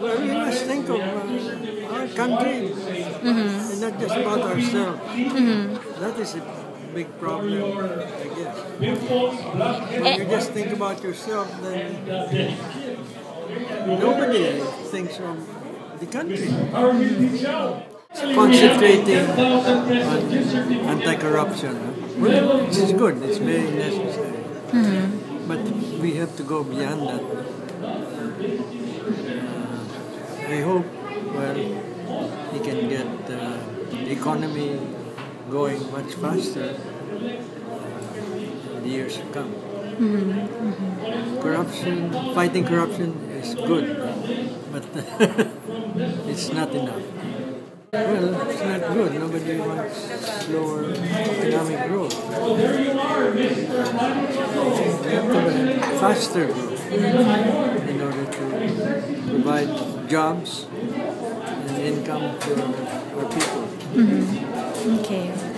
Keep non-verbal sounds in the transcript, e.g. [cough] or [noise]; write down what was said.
Well, we must think of uh, our country and not just about ourselves. Mm-hmm. That is a big problem, I guess. When you eh. just think about yourself, then nobody thinks of the country. Concentrating on anti-corruption, which is good. It's very necessary. Mm-hmm. But we have to go beyond that. Uh, I hope, well, he can get uh, the economy going much faster in the years to come. Corruption, fighting corruption is good, but [laughs] it's not enough. Well, it's not good. Nobody wants slower economic growth. We faster growth in order to provide jobs and income for people. Mm-hmm. Okay.